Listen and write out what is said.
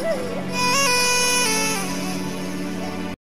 Yeah.